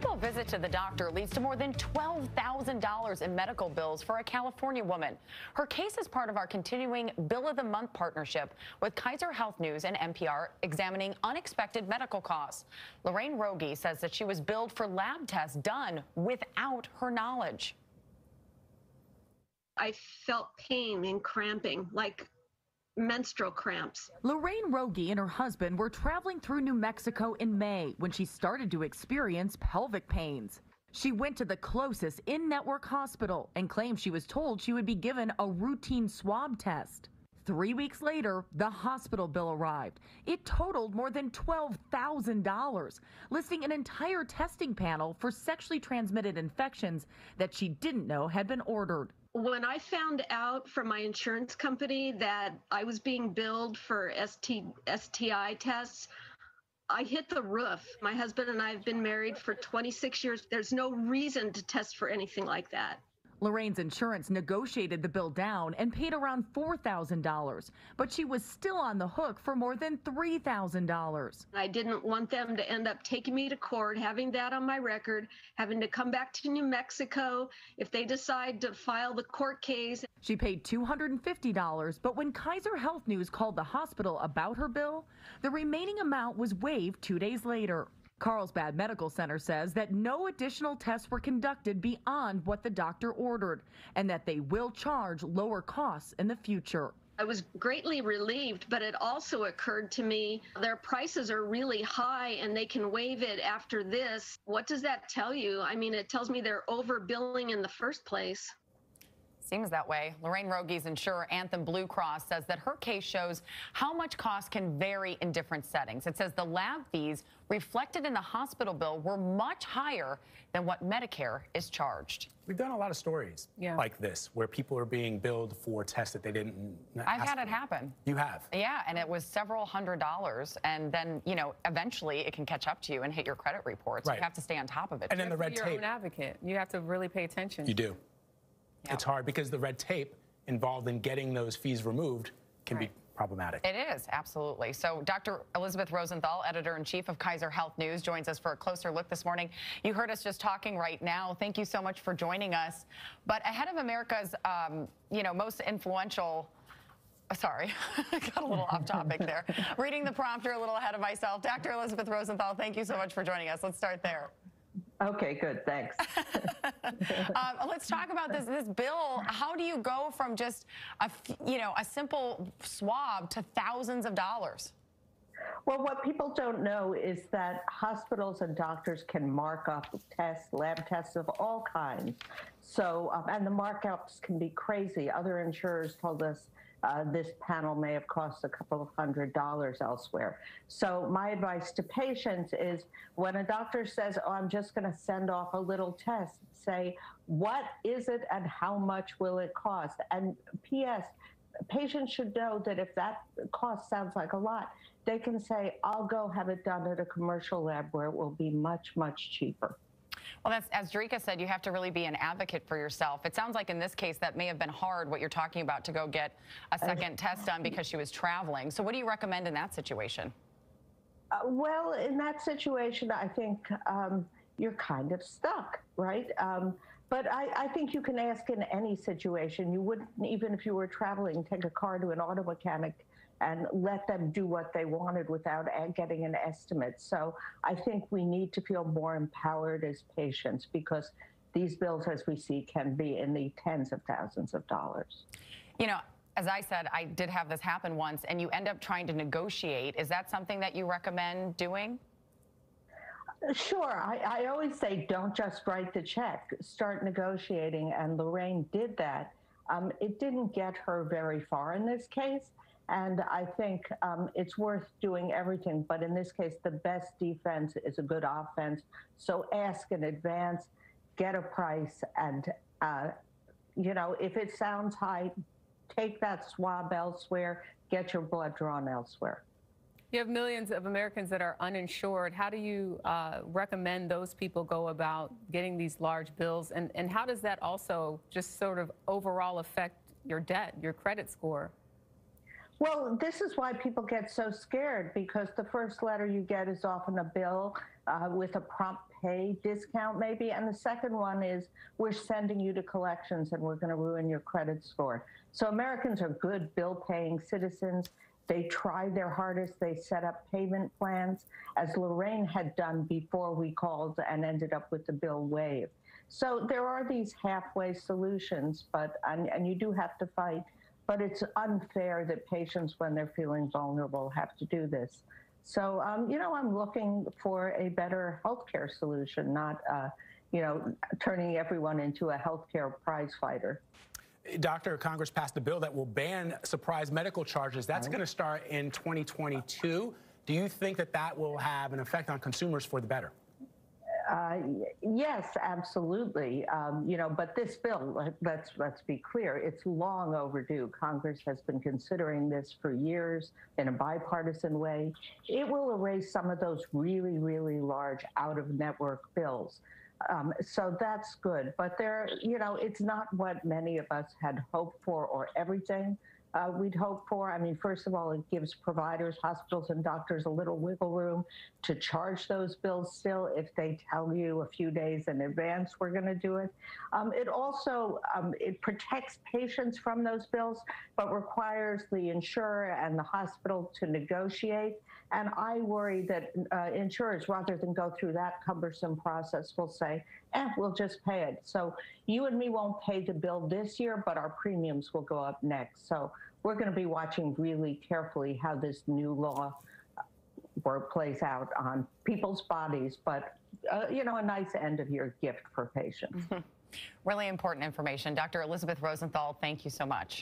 simple visit to the doctor leads to more than $12,000 in medical bills for a California woman. Her case is part of our continuing Bill of the Month partnership with Kaiser Health News and NPR examining unexpected medical costs. Lorraine Rogie says that she was billed for lab tests done without her knowledge. I felt pain and cramping, like menstrual cramps. Lorraine Rogie and her husband were traveling through New Mexico in May when she started to experience pelvic pains. She went to the closest in network hospital and claimed she was told she would be given a routine swab test. Three weeks later, the hospital bill arrived. It totaled more than $12,000, listing an entire testing panel for sexually transmitted infections that she didn't know had been ordered. When I found out from my insurance company that I was being billed for ST, STI tests, I hit the roof. My husband and I have been married for 26 years. There's no reason to test for anything like that. Lorraine's insurance negotiated the bill down and paid around $4,000, but she was still on the hook for more than $3,000. I didn't want them to end up taking me to court, having that on my record, having to come back to New Mexico if they decide to file the court case. She paid $250, but when Kaiser Health News called the hospital about her bill, the remaining amount was waived two days later. Carlsbad Medical Center says that no additional tests were conducted beyond what the doctor ordered and that they will charge lower costs in the future. I was greatly relieved, but it also occurred to me their prices are really high and they can waive it after this. What does that tell you? I mean, it tells me they're overbilling in the first place. Seems that way. Lorraine Rogie's insurer, Anthem Blue Cross, says that her case shows how much costs can vary in different settings. It says the lab fees reflected in the hospital bill were much higher than what Medicare is charged. We've done a lot of stories yeah. like this where people are being billed for tests that they didn't. I've had it happen. You have? Yeah, and it was several hundred dollars. And then, you know, eventually it can catch up to you and hit your credit reports. Right. You have to stay on top of it. And then the red tape. Your own advocate. You have to really pay attention. You do. Yep. It's hard because the red tape involved in getting those fees removed can right. be problematic. It is, absolutely. So Dr. Elisabeth Rosenthal, editor-in-chief of Kaiser Health News, joins us for a closer look this morning. You heard us just talking right now. Thank you so much for joining us. But ahead of America's, um, you know, most influential Sorry, got a little off topic there. Reading the prompter a little ahead of myself. Dr. Elisabeth Rosenthal, thank you so much for joining us. Let's start there. Okay, good. Thanks. uh, let's talk about this this bill. How do you go from just a you know a simple swab to thousands of dollars? Well, what people don't know is that hospitals and doctors can mark up tests, lab tests of all kinds. So, um, and the markups can be crazy. Other insurers told us uh, this panel may have cost a couple of hundred dollars elsewhere. So my advice to patients is when a doctor says, oh, I'm just going to send off a little test, say, what is it and how much will it cost? And P.S., patients should know that if that cost sounds like a lot, they can say, I'll go have it done at a commercial lab where it will be much, much cheaper. Well, that's, as Jericka said, you have to really be an advocate for yourself. It sounds like in this case that may have been hard, what you're talking about, to go get a second test done because she was traveling. So what do you recommend in that situation? Uh, well, in that situation, I think um, you're kind of stuck, right? Um, but I, I, think you can ask in any situation. You wouldn't, even if you were traveling, take a car to an auto mechanic and let them do what they wanted without getting an estimate. So I think we need to feel more empowered as patients because these bills, as we see, can be in the tens of thousands of dollars. You know, as I said, I did have this happen once, and you end up trying to negotiate. Is that something that you recommend doing? Sure. I, I always say don't just write the check, start negotiating. And Lorraine did that. Um, it didn't get her very far in this case. And I think um, it's worth doing everything. But in this case, the best defense is a good offense. So ask in advance, get a price, and, uh, you know, if it sounds high, take that swab elsewhere, get your blood drawn elsewhere. You have millions of Americans that are uninsured. How do you uh, recommend those people go about getting these large bills? And, and how does that also just sort of overall affect your debt, your credit score? Well, this is why people get so scared because the first letter you get is often a bill uh, with a prompt pay discount, maybe. And the second one is we're sending you to collections and we're going to ruin your credit score. So Americans are good bill paying citizens. They try their hardest. They set up payment plans, as Lorraine had done before we called and ended up with the bill waived. So there are these halfway solutions, but and, and you do have to fight. But it's unfair that patients, when they're feeling vulnerable, have to do this. So, um, you know, I'm looking for a better healthcare solution, not, uh, you know, turning everyone into a healthcare prize fighter. Doctor, Congress passed a bill that will ban surprise medical charges. That's going to start in 2022. Do you think that that will have an effect on consumers for the better? Uh, yes, absolutely. Um, you know, but this bill, let's let's be clear, it's long overdue. Congress has been considering this for years in a bipartisan way. It will erase some of those really, really large out-of-network bills. Um, so that's good. But there, you know, it's not what many of us had hoped for or everything uh, we'd hope for. I mean, first of all, it gives providers, hospitals, and doctors a little wiggle room to charge those bills still if they tell you a few days in advance we're going to do it. Um, it also um, it protects patients from those bills, but requires the insurer and the hospital to negotiate. And I worry that uh, insurers, rather than go through that cumbersome process, will say, eh, we'll just pay it. So you and me won't pay the bill this year, but our premiums will go up next. So we're going to be watching really carefully how this new law uh, work plays out on people's bodies, but uh, you know, a nice end of year gift for patients. Really important information. Dr. Elisabeth Rosenthal, thank you so much.